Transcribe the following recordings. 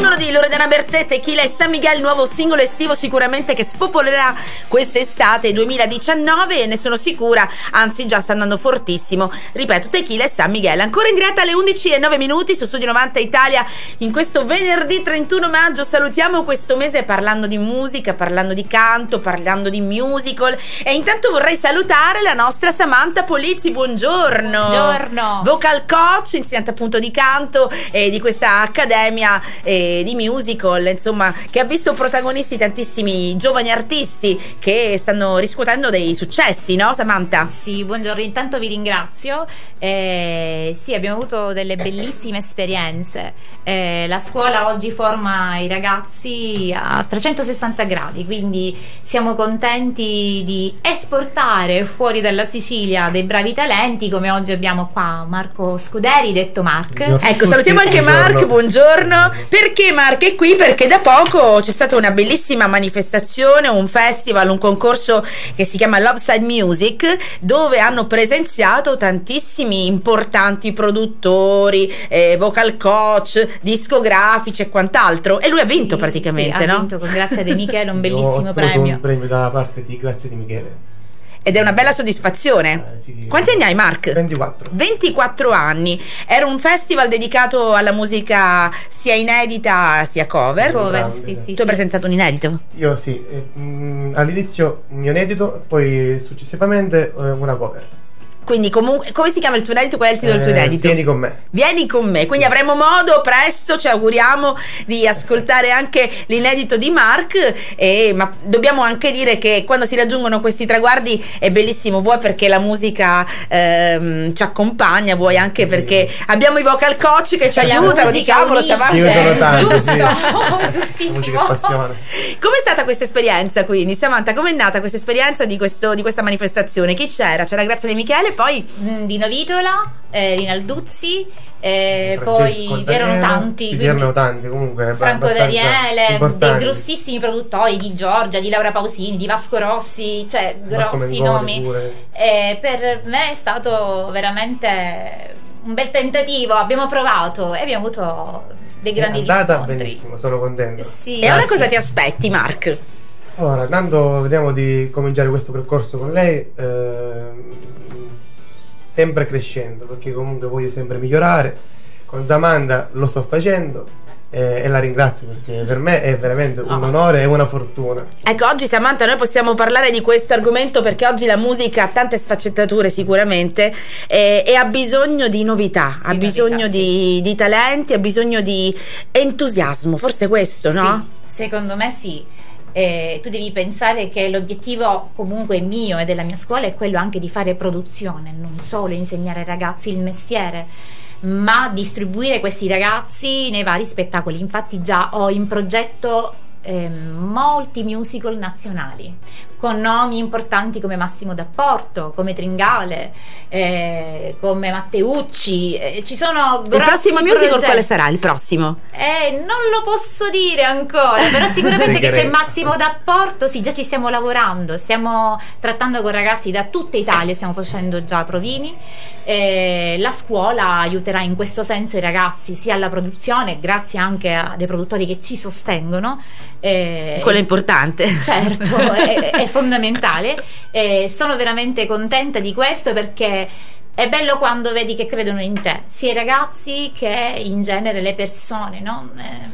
singolo di Loredana Bertè, Tequila e San Miguel, nuovo singolo estivo sicuramente che spopolerà quest'estate 2019 e ne sono sicura, anzi già sta andando fortissimo. Ripeto, Tequila e San Miguel. Ancora in diretta alle 11 e 9 minuti su Studio 90 Italia in questo venerdì 31 maggio. Salutiamo questo mese parlando di musica, parlando di canto, parlando di musical e intanto vorrei salutare la nostra Samantha Polizzi, buongiorno. Buongiorno. Vocal coach, insegnante appunto di canto e di questa accademia eh, di musical, insomma, che ha visto protagonisti tantissimi giovani artisti che stanno riscuotendo dei successi, no Samantha? Sì, buongiorno, intanto vi ringrazio. Eh, sì, abbiamo avuto delle bellissime esperienze. Eh, la scuola oggi forma i ragazzi a 360 gradi, quindi siamo contenti di esportare fuori dalla Sicilia dei bravi talenti, come oggi abbiamo qua Marco Scuderi, detto Mark. Buongiorno ecco, salutiamo anche buongiorno. Mark, buongiorno. Perché Mark è qui? Perché da poco c'è stata una bellissima manifestazione, un festival, un concorso che si chiama Love Side Music, dove hanno presenziato tantissimi importanti produttori, eh, vocal coach, discografici e quant'altro. E lui sì, ha vinto praticamente, sì, no? Ha vinto con grazia di Michele un bellissimo premio. un premio da parte di Grazie di Michele ed è una bella soddisfazione. Eh, sì, sì, Quanti anni hai, Mark? 24. 24 anni. Era un festival dedicato alla musica sia inedita sia cover. Cover, sì, sì. Tu sì. hai presentato un inedito? Io sì. Mm, all'inizio un mio inedito, poi successivamente eh, una cover. Quindi comunque, come si chiama il tuo inedito? Qual è il titolo del tuo Eh, inedito? vieni con me. Vieni con me, quindi avremo modo presto, ci auguriamo di ascoltare anche l'inedito di Mark, e, ma dobbiamo anche dire che quando si raggiungono questi traguardi è bellissimo, vuoi perché la musica ehm, ci accompagna, vuoi anche Sì. perché abbiamo i vocal coach che ci La aiutano, diciamolo. Samantha. Sì, Giusto, sì. giustissimo. E passione. Com'è stata questa esperienza quindi? Samantha, com'è nata questa esperienza di, questo- di questa manifestazione? Chi c'era? C'era Grazia di Michele, poi Mm, Dino Vitola, eh, Rinalduzzi, eh, poi erano Daniele, tanti. Sì, quindi- erano tanti comunque. Franco Daniele, dei grossissimi produttori di Giorgia, di Laura Pausini, di Vasco Rossi, cioè grossi nomi. pure. E per me è stato veramente un bel tentativo, abbiamo provato e abbiamo avuto dei grandi È andata riscontri. benissimo, sono contento. Sì, e ora cosa ti aspetti, Mark? Allora, tanto vediamo di cominciare questo percorso con lei, ehm, sempre crescendo, perché comunque voglio sempre migliorare. Con Samantha lo sto facendo eh, e la ringrazio perché per me è veramente un Ah. onore e una fortuna. Ecco, oggi Samantha noi possiamo parlare di questo argomento perché oggi la musica ha tante sfaccettature sicuramente eh, e ha bisogno di novità, ha Di bisogno novità, di, di talenti, ha bisogno di entusiasmo, forse questo, no? Sì, secondo me sì. Eh, tu devi pensare che l'obiettivo comunque mio e della mia scuola è quello anche di fare produzione, non solo insegnare ai ragazzi il mestiere, ma distribuire questi ragazzi nei vari spettacoli. Infatti già ho in progetto ehm, molti musical nazionali con nomi importanti come Massimo D'Apporto, come Tringale, eh, come Matteucci. eh, ci sono Il prossimo musical progetti. quale sarà? Il prossimo? Eh, non lo posso dire ancora, però sicuramente che c'è. Massimo d'apporto, sì, già ci stiamo lavorando, stiamo trattando con ragazzi da tutta Italia, stiamo facendo già provini, eh, la scuola aiuterà in questo senso i ragazzi sia alla produzione, grazie anche a dei produttori che ci sostengono. eh, Quello è importante. Certo, è, è fondamentale. Eh, sono veramente contenta di questo perché è bello quando vedi che credono in te, sia i ragazzi che in genere le persone, no?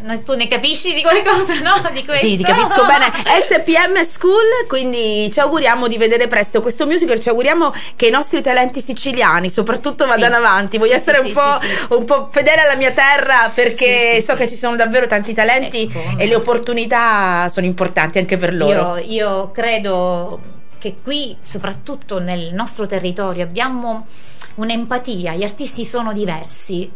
Eh, tu ne capisci di qualcosa, no? Di questo? Sì, ti capisco bene. SPM School, quindi ci auguriamo di vedere presto questo musical, ci auguriamo che i nostri talenti siciliani soprattutto Sì. vadano avanti. Voglio Sì, essere sì, un, po', sì, sì. un po' fedele alla mia terra perché Sì, sì, so sì. che ci sono davvero tanti talenti Ecco. e le opportunità sono importanti anche per loro. Io, io credo che qui, soprattutto nel nostro territorio, abbiamo un'empatia, gli artisti sono diversi.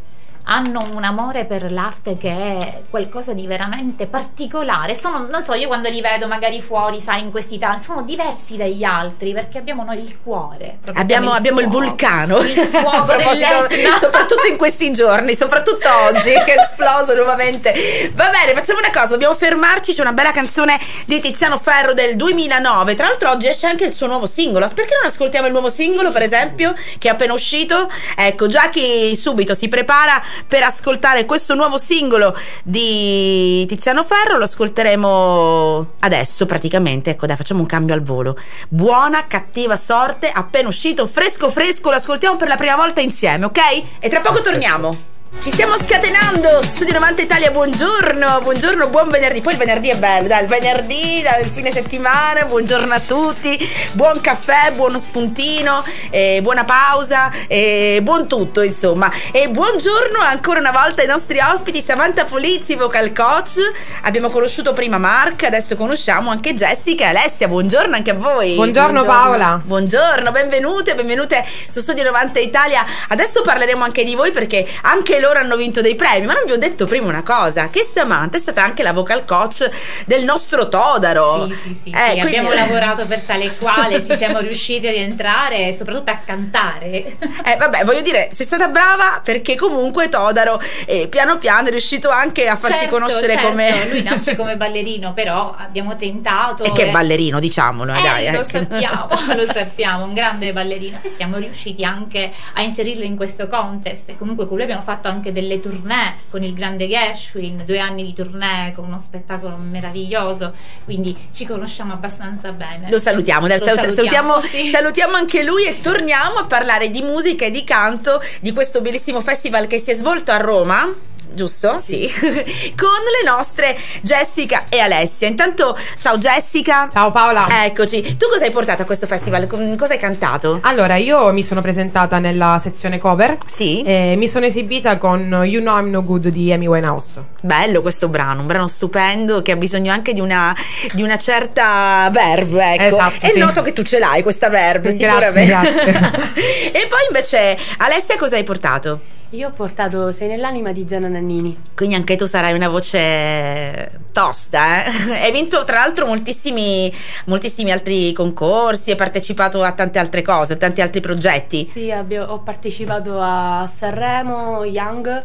Hanno un amore per l'arte che è qualcosa di veramente particolare. Sono, non so, io quando li vedo magari fuori, sai, in questi tali, sono diversi dagli altri perché abbiamo noi il cuore. Abbiamo, come abbiamo il vulcano, Il fuoco soprattutto in questi giorni, soprattutto oggi che è esploso nuovamente. Va bene, facciamo una cosa, dobbiamo fermarci, c'è una bella canzone di Tiziano Ferro del 2009, tra l'altro oggi esce anche il suo nuovo singolo, perché non ascoltiamo il nuovo singolo per esempio che è appena uscito? Ecco, già chi subito si prepara per ascoltare questo nuovo singolo di Tiziano Ferro. Lo ascolteremo adesso praticamente. Ecco, dai, facciamo un cambio al volo. Buona, cattiva sorte, appena uscito, fresco fresco, lo ascoltiamo per la prima volta insieme, ok? E tra poco torniamo. Ci stiamo scatenando, Studio 90 Italia, buongiorno, buongiorno, buon venerdì. Poi il venerdì è bello, dai, il venerdì, il fine settimana, buongiorno a tutti, buon caffè, buono spuntino, eh, buona pausa, eh, buon tutto insomma. E buongiorno ancora una volta ai nostri ospiti, Samantha Polizzi, vocal coach. Abbiamo conosciuto prima Mark, adesso conosciamo anche Jessica e Alessia, buongiorno anche a voi. Buongiorno, buongiorno. Paola. Buongiorno, benvenute, benvenute su Studio 90 Italia. Adesso parleremo anche di voi perché anche loro hanno vinto dei premi, ma non vi ho detto prima una cosa, che Samantha è stata anche la vocal coach del nostro Todaro. Sì, sì, sì, eh, sì. Quindi... abbiamo lavorato per tale e quale, ci siamo riusciti ad entrare e soprattutto a cantare. Eh vabbè, voglio dire, sei stata brava perché comunque Todaro eh, piano piano è riuscito anche a farsi certo, conoscere certo. come... Lui nasce come ballerino, però abbiamo tentato... E che e... ballerino, diciamolo, eh, dai. Lo sappiamo, lo sappiamo, un grande ballerino e siamo riusciti anche a inserirlo in questo contest e comunque con lui abbiamo fatto anche delle tournée con il grande Gershwin, due anni di tournée con uno spettacolo meraviglioso, quindi ci conosciamo abbastanza bene. Lo salutiamo, Lo salutiamo, salutiamo, sì. salutiamo anche lui e torniamo a parlare di musica e di canto di questo bellissimo festival che si è svolto a Roma giusto? Sì. sì. Con le nostre Jessica e Alessia. Intanto, ciao Jessica. Ciao Paola. Eccoci. Tu cosa hai portato a questo festival? Cosa hai cantato? Allora, io mi sono presentata nella sezione cover. Sì. E mi sono esibita con You Know I'm No Good di Amy Winehouse. Bello questo brano, un brano stupendo che ha bisogno anche di una, di una certa verve. Ecco. Esatto. E sì. noto che tu ce l'hai questa verve, grazie, sicuramente. Grazie. e poi invece, Alessia, cosa hai portato? Io ho portato Sei nell'anima di Gianna Nannini. Quindi anche tu sarai una voce tosta, eh? Hai vinto tra l'altro moltissimi, moltissimi altri concorsi, hai partecipato a tante altre cose, a tanti altri progetti. Sì, abbia, ho partecipato a Sanremo, Young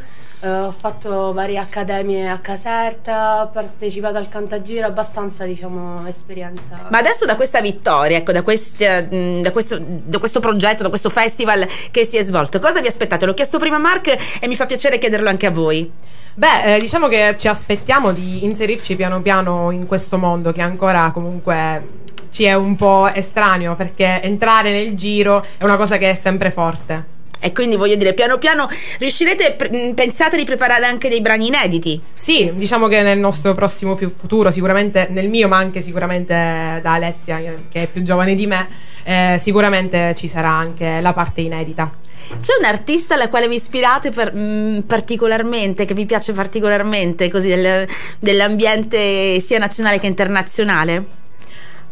ho fatto varie accademie a Caserta, ho partecipato al Cantagiro, abbastanza diciamo esperienza. Ma adesso da questa vittoria, ecco, da, queste, mm, da, questo, da, questo, progetto, da questo festival che si è svolto, cosa vi aspettate? L'ho chiesto prima a Mark e mi fa piacere chiederlo anche a voi. Beh, eh, diciamo che ci aspettiamo di inserirci piano piano in questo mondo che ancora comunque ci è un po' estraneo perché entrare nel giro è una cosa che è sempre forte. E quindi voglio dire, piano piano riuscirete, mm, pensate di preparare anche dei brani inediti? Sì, diciamo che nel nostro prossimo futuro, sicuramente nel mio, ma anche sicuramente da Alessia, che è più giovane di me, eh, sicuramente ci sarà anche la parte inedita. C'è un artista alla quale vi ispirate per, mh, mm, particolarmente, che vi piace particolarmente, così del, dell'ambiente sia nazionale che internazionale?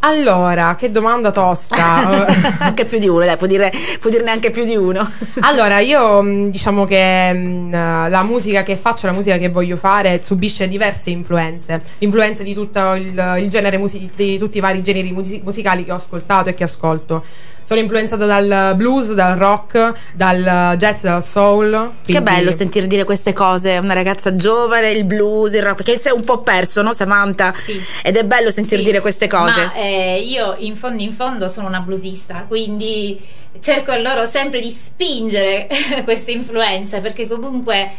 Allora, che domanda tosta. anche più di uno, dai, può, dire, può dirne anche più di uno. allora, io mm, diciamo che mm, la musica che faccio, la musica che voglio fare, subisce diverse influenze. Influenze di tutto il, il genere music- di tutti i vari generi musicali che ho ascoltato e che ascolto sono influenzata dal blues, dal rock, dal jazz, dal soul. Quindi... Che bello sentire dire queste cose, una ragazza giovane, il blues, il rock, perché sei un po' perso, no Samantha? Sì. Ed è bello sentire sì. dire queste cose. Ma eh, io in fondo in fondo sono una bluesista, quindi cerco loro sempre di spingere queste influenze, perché comunque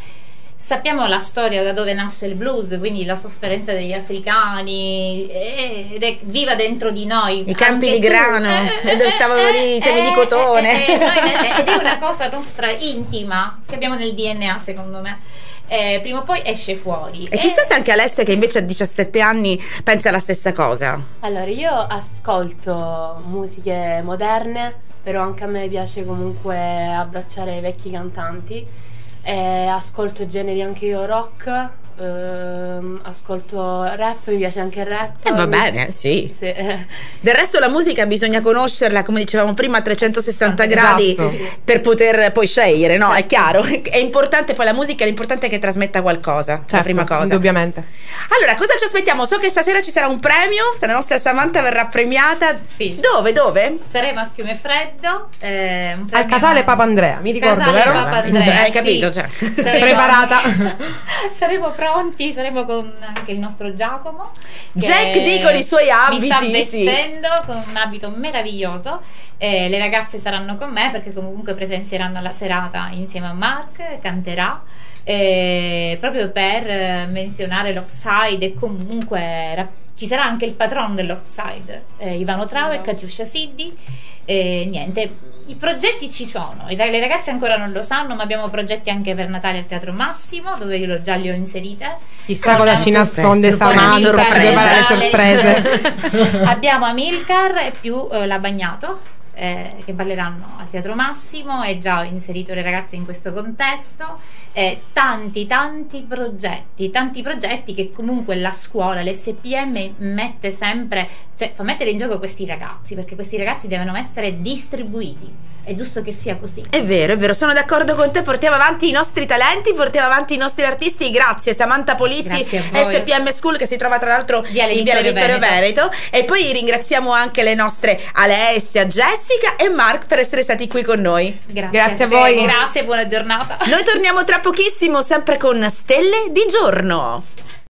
sappiamo la storia da dove nasce il blues, quindi la sofferenza degli africani ed è viva dentro di noi. I campi di grano, eh, dove stavano lì i semi di cotone. ed è una cosa nostra intima che abbiamo nel DNA, secondo me. Eh, prima o poi esce fuori. E, e chissà se anche Alessia, che invece ha 17 anni, pensa la stessa cosa. Allora, io ascolto musiche moderne, però anche a me piace comunque abbracciare i vecchi cantanti eh, ascolto generi anche io rock, Uh, ascolto rap, mi piace anche il rap. Eh, va bene, sì. sì. Del resto la musica bisogna conoscerla, come dicevamo prima, a 360 esatto. gradi per poter poi scegliere, no? Certo. È chiaro. È importante poi la musica, l'importante è che trasmetta qualcosa, certo, la prima cosa. Indubbiamente. Allora, cosa ci aspettiamo? So che stasera ci sarà un premio, se la nostra Samantha verrà premiata. Sì. Dove? Dove? Saremo a Fiume Freddo, eh, al Casale Papa Andrea, mi ricordo, Casale vero? Papa Andrea, Hai capito, sì. cioè. Saremo Preparata. saremo pronti, saremo con anche il nostro Giacomo. Jack D con i suoi abiti. Mi sta vestendo sì. con un abito meraviglioso. Eh, le ragazze saranno con me perché comunque presenzieranno la serata insieme a Mark, canterà eh, proprio per menzionare l'offside e comunque rap- ci sarà anche il patron dell'offside, eh, Ivano Trau e Katiuscia Siddi. E niente, i progetti ci sono, i- le ragazze ancora non lo sanno, ma abbiamo progetti anche per Natale al Teatro Massimo, dove io già li ho inserite. Chissà Con cosa ci nasconde. Samantha, ci prepara le sorprese. sorprese. Abbiamo Amilcar e più eh, la Bagnato. Eh, che balleranno al Teatro Massimo. E già inserito le ragazze in questo contesto. Eh, tanti tanti progetti tanti progetti che comunque la scuola l'SPM mette sempre cioè fa mettere in gioco questi ragazzi perché questi ragazzi devono essere distribuiti. È giusto che sia così. È vero, è vero, sono d'accordo con te, portiamo avanti i nostri talenti, portiamo avanti i nostri artisti, grazie Samantha Polizzi. SPM School che si trova tra l'altro in Viale Vittorio Vittorio Veneto. e poi ringraziamo anche le nostre Alessia, Jessica e Mark per essere stati qui con noi. grazie, Grazie a voi. grazie buona giornata Noi torniamo tra pochissimo sempre con Stelle di giorno.